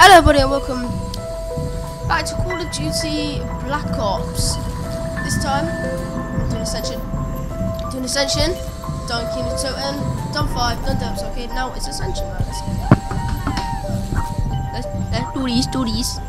Hello everybody and welcome back to Call of Duty Black Ops. This time, I'm doing Ascension. Doing Ascension, done Kino der Toten, done 5, done Depths, okay, now it's Ascension mode. Let's, let's do these, do these.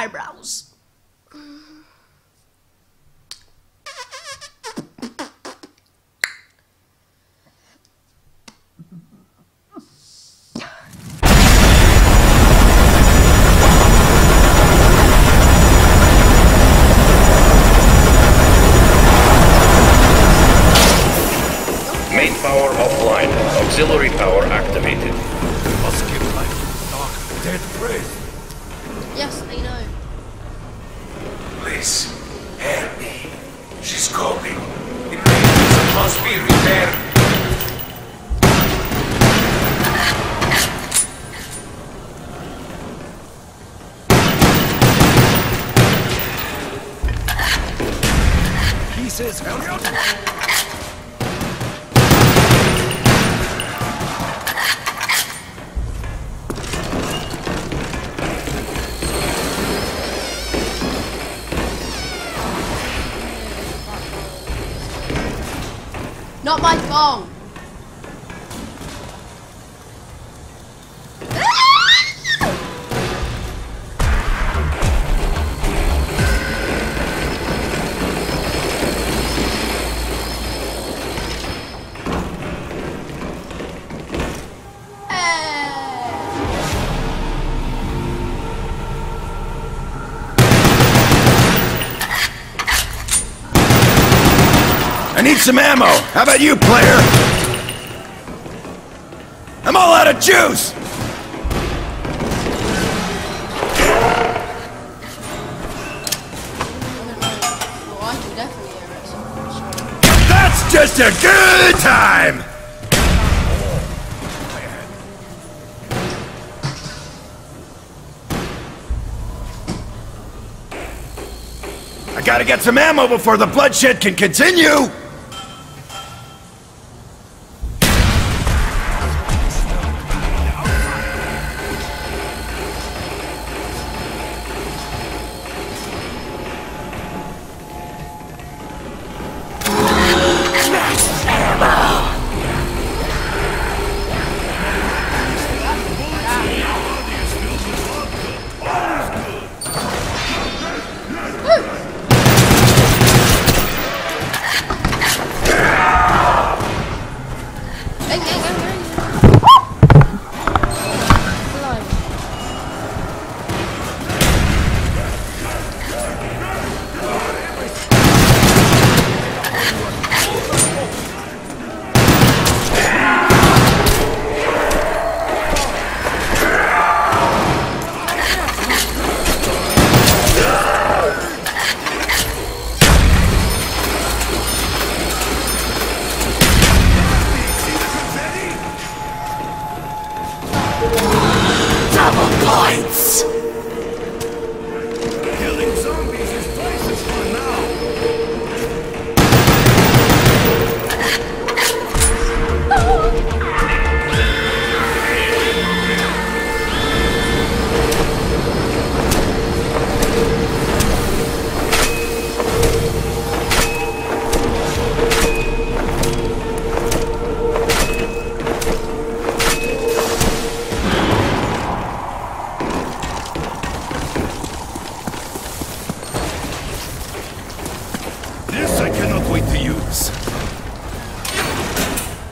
Eyebrows. Main power offline. Auxiliary power activated. Must give life dark, dead prey. Yes, I know. Please, help me. She's coming. The maintenance must be repaired. Pieces, hurry Not my phone. some ammo. How about you, player? I'm all out of juice! That's just a good time! I gotta get some ammo before the bloodshed can continue!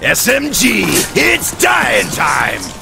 SMG, it's dying time!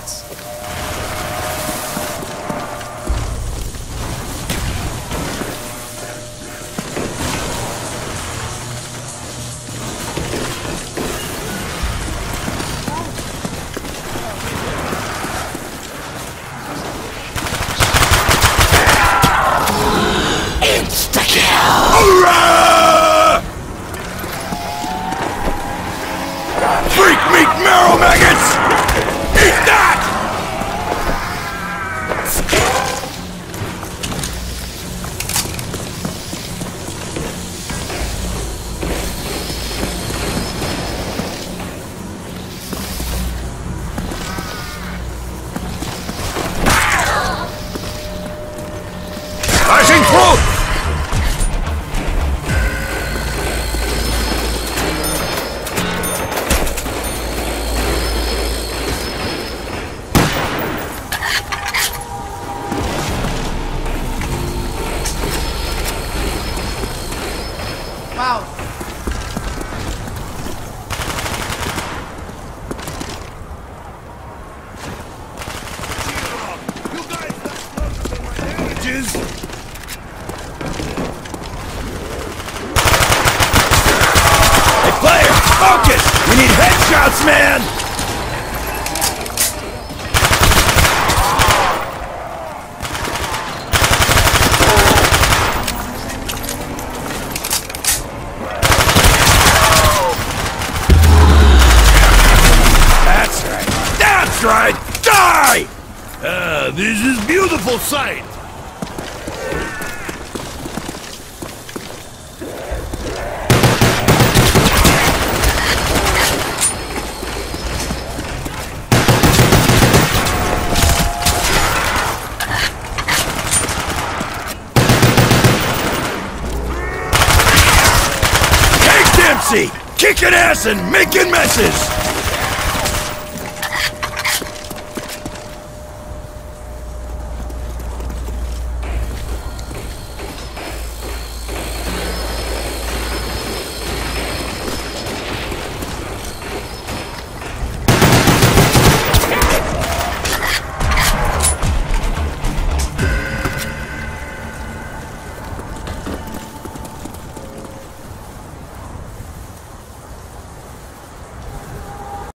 is this beautiful sight! Kick ass and making messes!